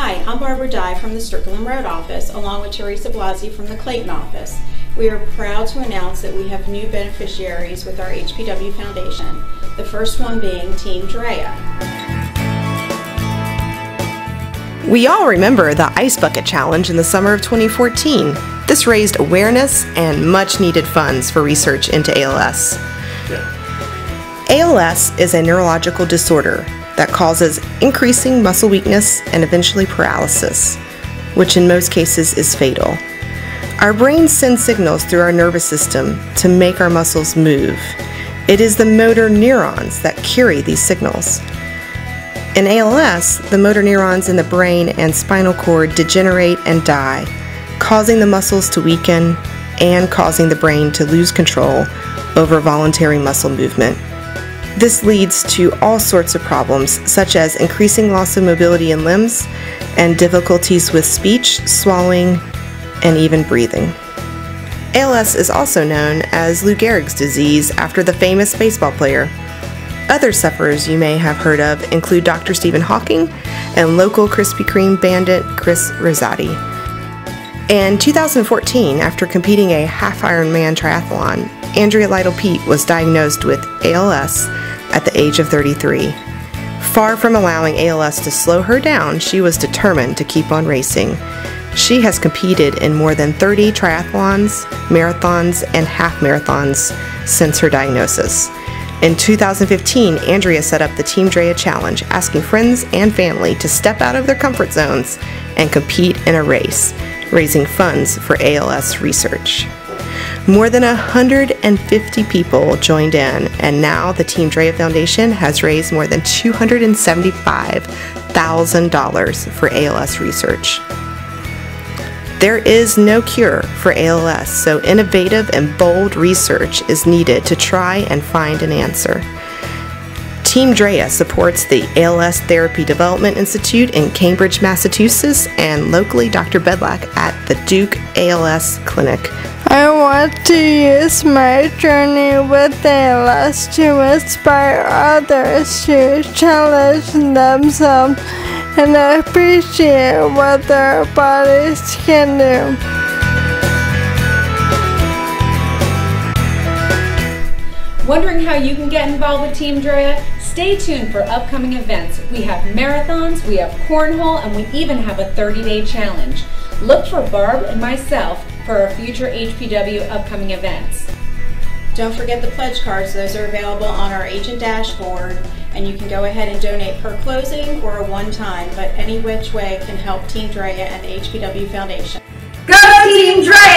Hi, I'm Barbara Dye from the Strickland Road office, along with Teresa Blasi from the Clayton office. We are proud to announce that we have new beneficiaries with our HPW Foundation, the first one being Team Drea. We all remember the Ice Bucket Challenge in the summer of 2014. This raised awareness and much needed funds for research into ALS. ALS is a neurological disorder that causes increasing muscle weakness and eventually paralysis, which in most cases is fatal. Our brains send signals through our nervous system to make our muscles move. It is the motor neurons that carry these signals. In ALS, the motor neurons in the brain and spinal cord degenerate and die, causing the muscles to weaken and causing the brain to lose control over voluntary muscle movement. This leads to all sorts of problems, such as increasing loss of mobility in limbs and difficulties with speech, swallowing, and even breathing. ALS is also known as Lou Gehrig's disease after the famous baseball player. Other sufferers you may have heard of include Dr. Stephen Hawking and local Krispy Kreme bandit Chris Rosati. In 2014, after competing a half Ironman triathlon, Andrea Lytle Peete was diagnosed with ALS at the age of 33. Far from allowing ALS to slow her down, she was determined to keep on racing. She has competed in more than 30 triathlons, marathons, and half marathons since her diagnosis. In 2015, Andrea set up the Team Drea Challenge, asking friends and family to step out of their comfort zones and compete in a race, raising funds for ALS research. More than 150 people joined in, and now the Team Drea Foundation has raised more than $275,000 for ALS research. There is no cure for ALS, so innovative and bold research is needed to try and find an answer. Team Drea supports the ALS Therapy Development Institute in Cambridge, Massachusetts, and locally Dr. Bedlack at the Duke ALS Clinic. I want to use my journey with ALS to inspire others to challenge themselves and appreciate what their bodies can do. Wondering how you can get involved with Team Drea? Stay tuned for upcoming events. We have marathons, we have cornhole, and we even have a 30-day challenge. Look for Barb and myself for future HPW upcoming events. Don't forget the pledge cards. Those are available on our agent dashboard, and you can go ahead and donate per closing or a one-time, but any which way can help Team Drea and the HPW Foundation. Go Team Drea!